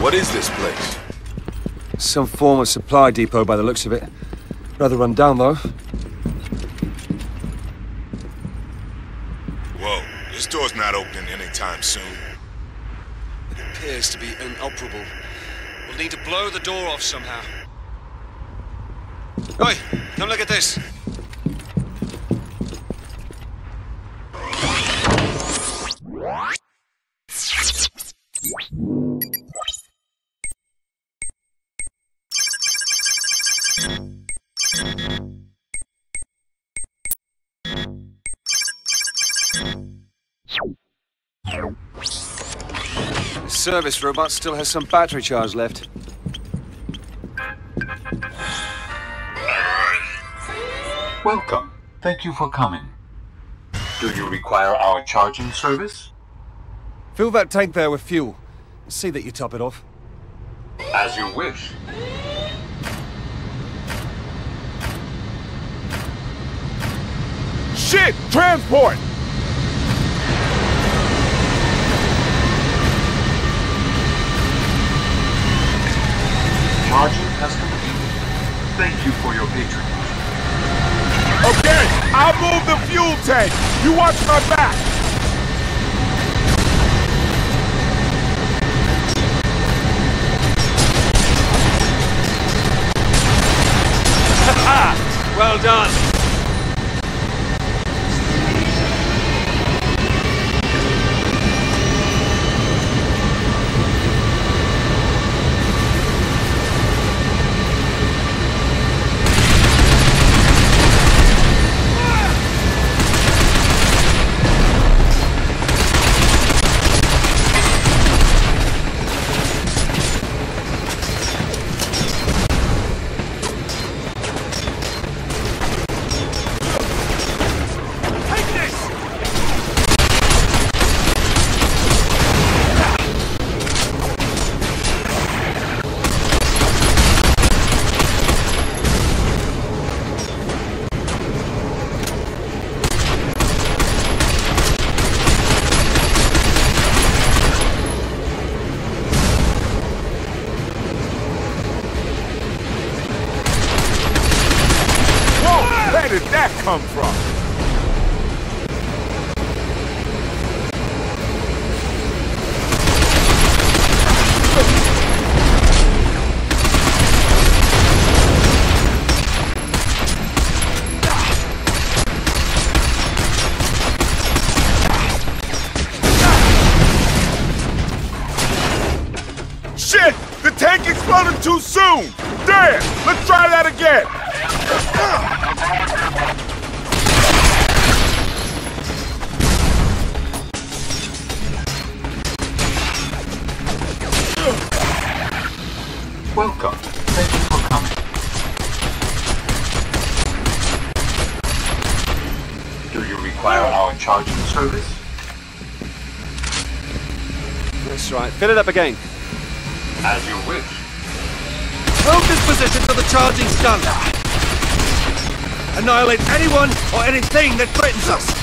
What is this place? Some form of supply depot by the looks of it. Rather run down, though. Whoa, this door's not opening anytime soon. It appears to be inoperable. We'll need to blow the door off somehow. Oi, come look at this. Service robot still has some battery charge left. Welcome. Thank you for coming. Do you require our charging service? Fill that tank there with fuel. See that you top it off. As you wish. Shit! Transport! Charging has completed. Thank you for your patronage. Okay, I'll move the fuel tank. You watch my back. Well done. Damn! Let's try that again! Welcome. Thank you for coming. Do you require our charging service? That's right. Fill it up again. As you wish. Hold this position the charging's done. Annihilate anyone or anything that threatens us.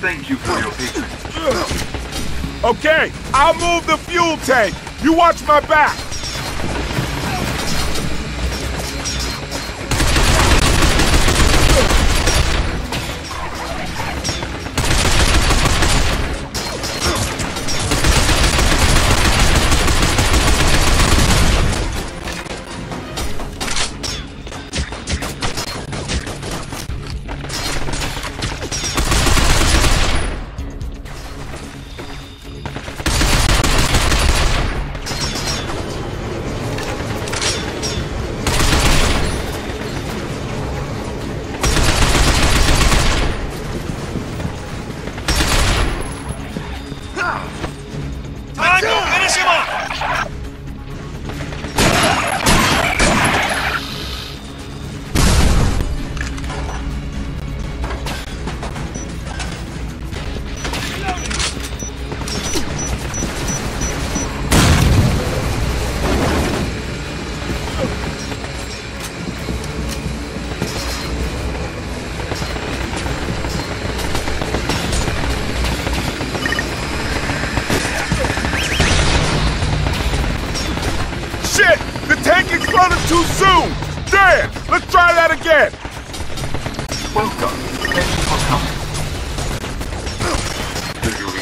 Thank you for your patronage. Okay, I'll move the fuel tank. You watch my back.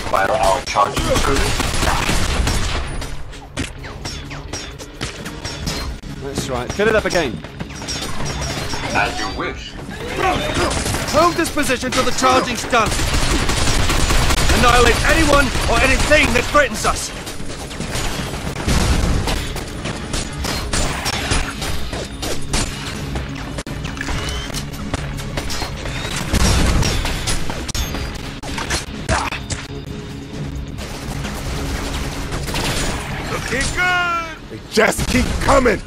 Require our charging service? That's right. Fill it up again. As you wish. Hold this position till the charging's done. Annihilate anyone or anything that threatens us. Looking good! They just keep coming!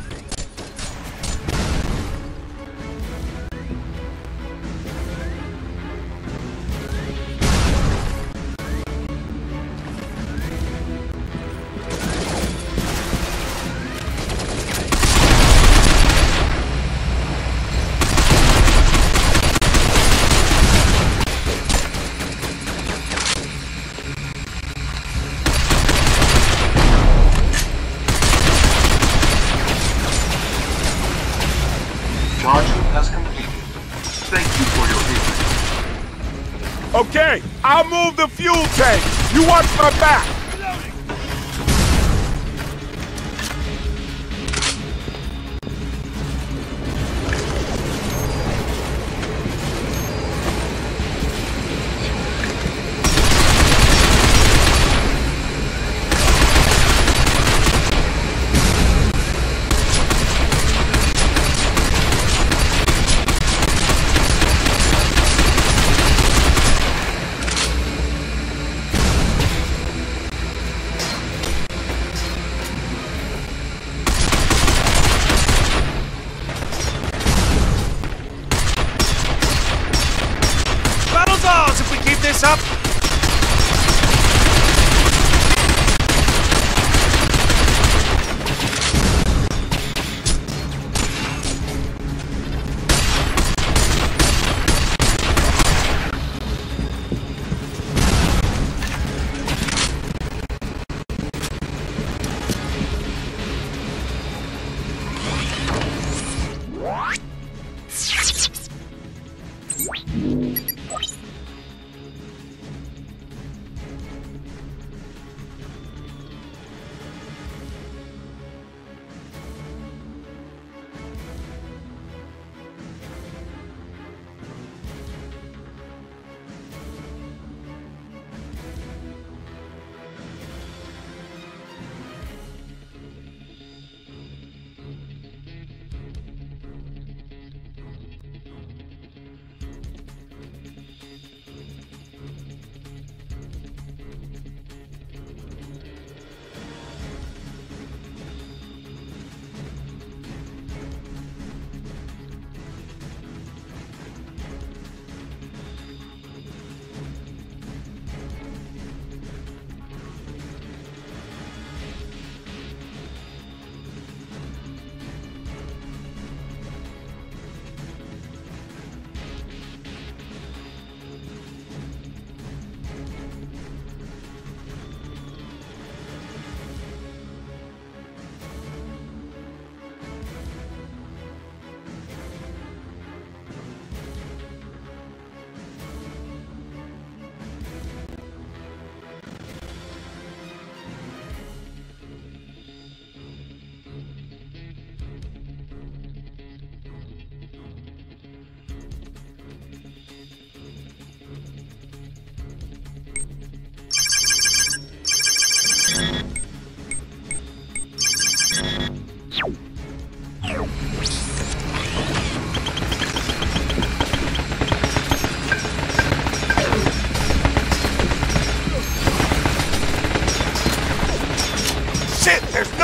Okay, I'll move the fuel tank. You watch my back.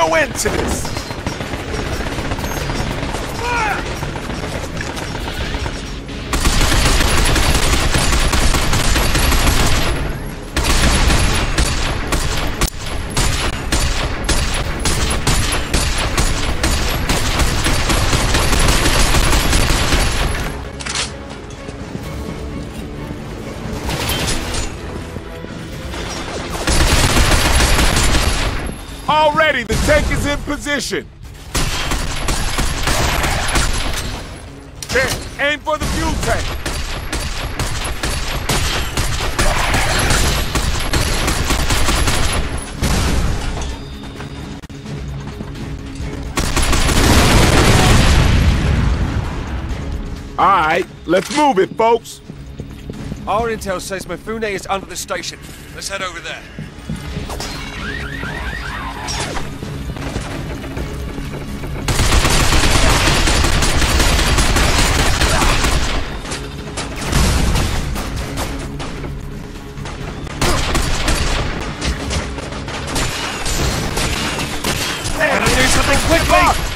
Shit, there's no end to this! Position. Aim for the fuel tank. All right, let's move it, folks. Our intel says Mifune is under the station. Let's head over there. Quickly!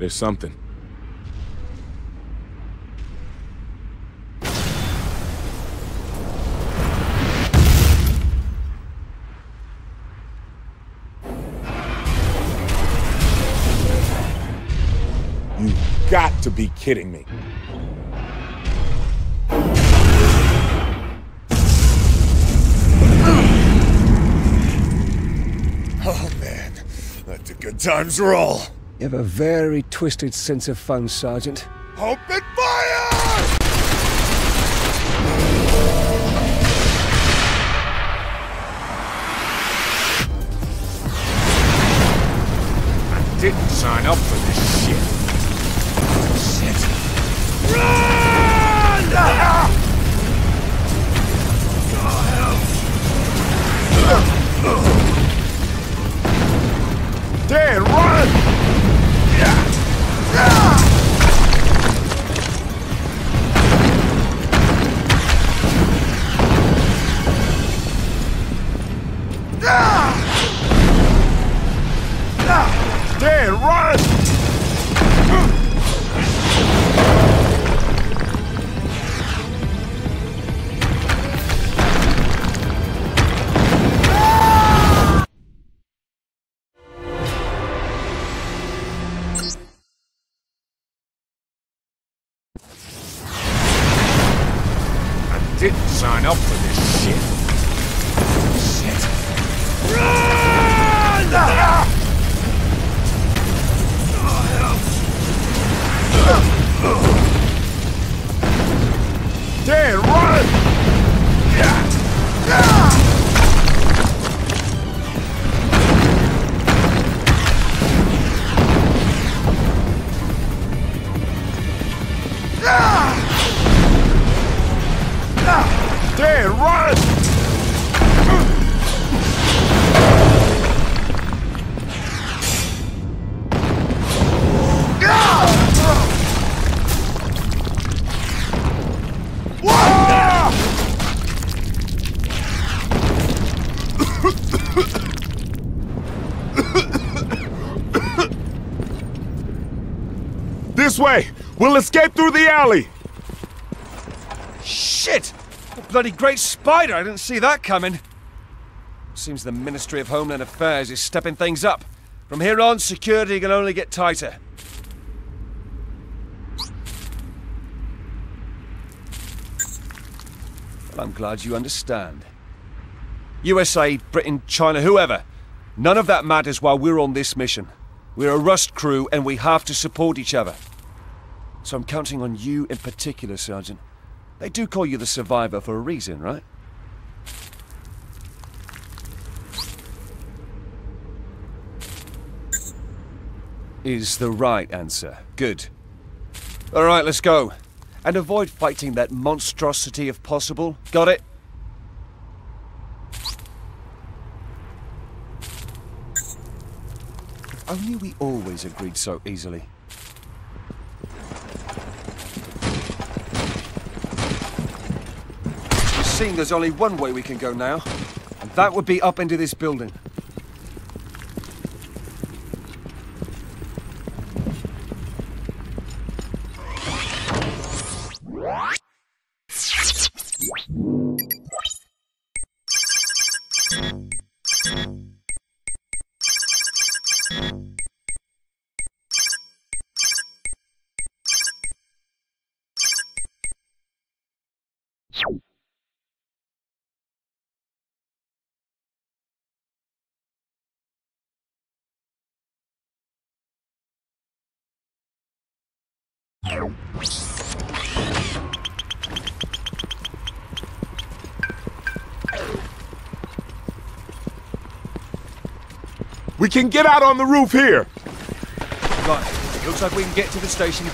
There's something. Got to be kidding me. Oh man, let the good times roll. You have a very twisted sense of fun, Sergeant. Open fire! I didn't sign up for this shit. Dan, run! Dan, run! I This way! We'll escape through the alley! Shit! A bloody great spider! I didn't see that coming. Seems the Ministry of Homeland Affairs is stepping things up. From here on, security can only get tighter. Well, I'm glad you understand. USA, Britain, China, whoever. None of that matters while we're on this mission. We're a Rust crew and we have to support each other. So I'm counting on you in particular, Sergeant. They do call you the survivor for a reason, right? Is the right answer. Good. Alright, let's go. And avoid fighting that monstrosity if possible. Got it? If only we always agreed so easily. Seeing there's only one way we can go now, and that would be up into this building. We can get out on the roof here. Right, looks like we can get to the station